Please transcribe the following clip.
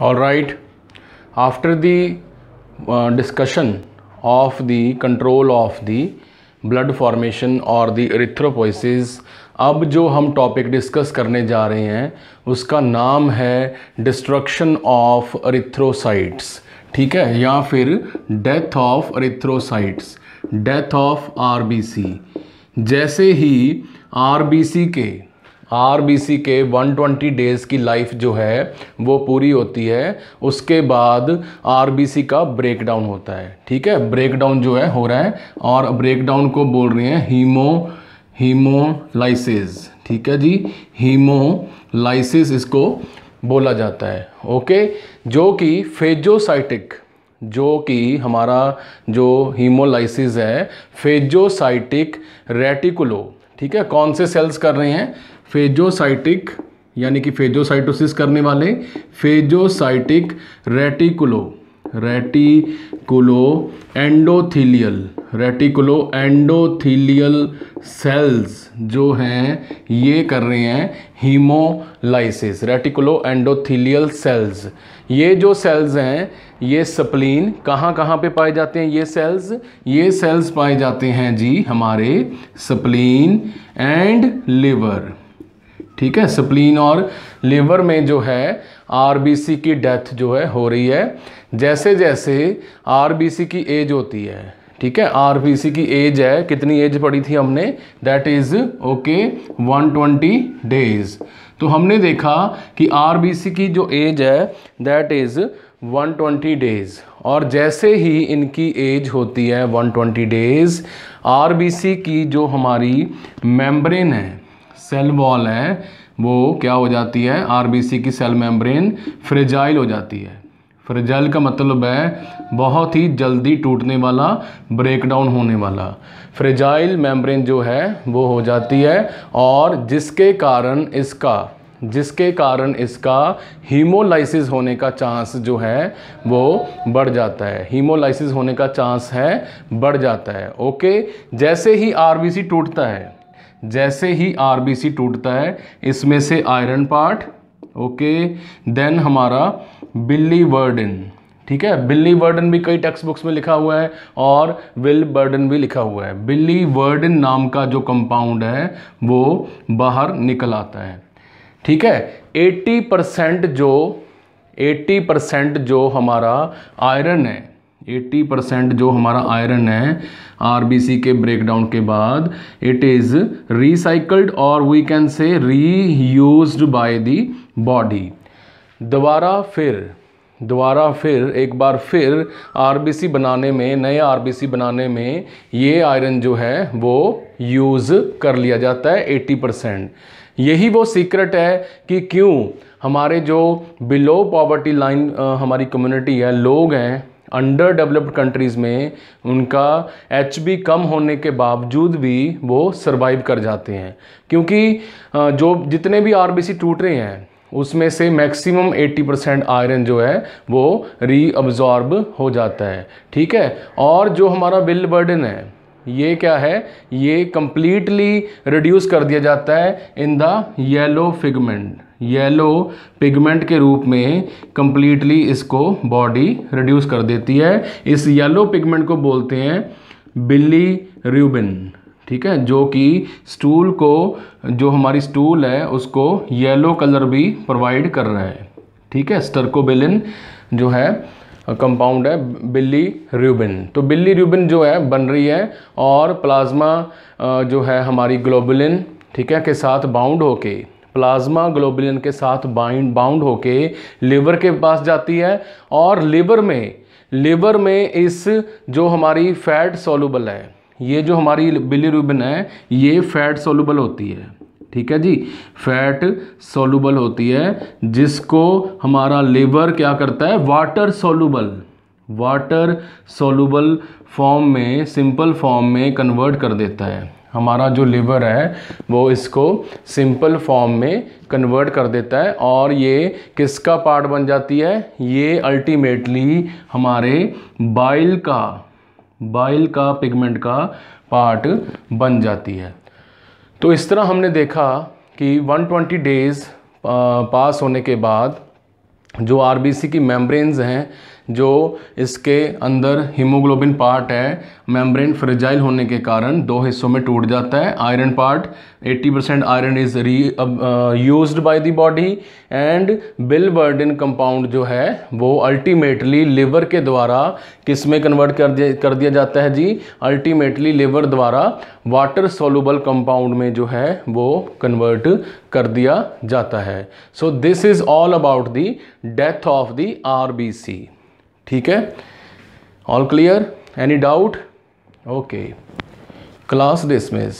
all right after the uh, of of control of of blood formation और the erythropoiesis अब जो हम topic discuss करने जा रहे हैं उसका नाम है डिस्ट्रक्शन ऑफ़ एरिथ्रोसाइट्स ठीक है? या फिर death of erythrocytes death of RBC जैसे ही आरबीसी के आरबीसी के 120 डेज़ की लाइफ जो है, वो पूरी होती है। उसके बाद आरबीसी का ब्रेकडाउन होता है। ठीक है? ब्रेकडाउन जो है, हो रहा है। और ब्रेकडाउन को बोल रहे हैं हीमो हीमोलाइसिस ठीक है जी? हीमोलाइसिस इसको बोला जाता है। ओके जो कि फेजोसाइटिक जो कि हमारा जो हीमोलाइसिस है फेजोसाइटिक रेटिकुलो ठीक है? कौन से सेल्स कर रहे हैं? फेजोसाइटिक यानी कि फेजोसाइटोसिस करने वाले phagocytic reticulo reticulo endothelial reticulo endothelial cells जो हैं, ये कर रहे हैं हीमोलाइसिस रेटिकुलो एंडोथीलियल सेल्स ये जो सेल्स हैं, ये स्प्लीन कहाँ कहाँ पे पाए जाते हैं ये सेल्स ये सेल्स पाए जाते हैं जी हमारे स्प्लीन एंड लिवर ठीक है? स्प्लीन और लिवर में जो है आरबीसी की डेथ जो है, हो रही है। जैसे जैसे आरबीसी की एज होती है, ठीक है? आरबीसी की एज है, कितनी एज पड़ी थी हमने? दैट इज़ ओके 120 डेज़ तो हमने देखा कि आरबीसी की जो एज है दैट इज़ 120 डेज़ और जैसे ही इनकी एज होती है 120 डेज़ आरबीसी की जो हमारी मेम्ब्रेन है सेल वॉल है, वो क्या हो जाती है? आरबीसी की सेल मेम्ब्रेन फ्रेजाइल हो जाती है। फ्रेजाइल का मतलब है बहुत ही जल्दी टूटने वाला ब्रेकडाउन होने वाला। फ्रेजाइल मेम्ब्रेन जो है, वो हो जाती है और जिसके कारण इसका, जिसके कारण इसका हीमोलाइसिस होने का चांस जो है, वो बढ़ जाता है। हीमोलाइसिस होने का चांस है, बढ़ जाता है। ओके जैसे ही आरबीसी टूटता है जैसे ही आरबीसी टूटता है, इसमें से आयरन पार्ट, ओके, देन हमारा बिल्ली वर्डन, ठीक है? बिल्ली वर्डन भी कई टेक्स्ट बुक्स में लिखा हुआ है और विल बर्डन भी लिखा हुआ है। बिल्ली वर्डन नाम का जो कंपाउंड है, वो बाहर निकल आता है, ठीक है? 80 परसेंट जो 80 परसेंट जो हमारा आयरन है 80 परसेंट जो हमारा आयरन है आरबीसी के ब्रेकडाउन के बाद इट इज़ रिसाइकल्ड और we can say reused by the body दोबारा फिर दोबारा फिर, एक बार फिर आरबीसी बनाने में नए आरबीसी बनाने में ये आयरन जो है, वो यूज़ कर लिया जाता है 80 परसेंट. यही वो सीक्रेट है कि क्यों? हमारे जो बिलो पॉवर्टी लाइन हमारी कम्युनिटी है, लोग हैं अंडर डेवलप्ड कंट्रीज़ में उनका एचबी कम होने के बावजूद भी वो सर्वाइव कर जाते हैं। क्योंकि जो जितने भी आरबीसी टूट रहे हैं, उसमें से मैक्सिमम 80 परसेंट आयरन जो है, वो रीअब्जॉर्ब हो जाता है। ठीक है? और जो हमारा विल बर्डन है ये क्या है? ये कंप्लीटली रिड्यूस कर दिया जाता है in the yellow figment yellow pigment के रूप में कंप्लीटली इसको बॉडी रिड्यूस कर देती है। इस येलो पिगमेंट को बोलते हैं बिल्ली र्यूबिन ठीक है? जो कि स्टूल को, जो हमारी स्टूल है, उसको येलो कलर भी प्रोवाइड कर रहा है। ठीक है? स्टर्कोबिलिन जो है कंपाउंड है, बिल्ली र्यूबिन तो बिल्ली र्यूबिन जो है, बन रही है और प्लाज्मा जो है हमारी ग्लोबुलिन, ठीक है, के साथ बाउंड होके, प्लाज्मा ग्लोबुलिन के साथ बाइंड बाउंड होके लिवर के पास जाती है और लिवर में लिवर में इस जो हमारी फैट सोलूबल है, ये जो हमारी बिलीरुबिन है, ये फैट सोलूबल होती है। ठीक है जी? फैट सोलूबल होती है, जिसको हमारा लिवर क्या करता है? Water soluble water soluble form में सिंपल फॉर्म में कन्वर्ट कर देता है। हमारा जो लिवर है, वो इसको सिंपल फॉर्म में कन्वर्ट कर देता है। और ये किसका पार्ट बन जाती है? ये अल्टीमेटली हमारे बाइल का बाइल का पिगमेंट का पार्ट बन जाती है। तो इस तरह हमने देखा कि 120 डेज़ पास होने के बाद जो आरबीसी की मेम्ब्रेन्स हैं जो इसके अंदर हीमोग्लोबिन पार्ट है मेम्ब्रेन फ्रिजाइल होने के कारण दो हिस्सों में टूट जाता है। Iron part 80 percent iron is reuse by the body and bilirubin compound जो है, वो अल्टीमेटली लिवर के द्वारा किसमें कन्वर्ट कर दिया कर दिया जाता है जी? अल्टीमेटली लिवर द्वारा वाटर सोलूबल कंपाउंड में जो है, वो कन्वर्ट कर दिया जाता है। So this is all about the death of the RBC ठीक है? All clear any doubt okay class dismiss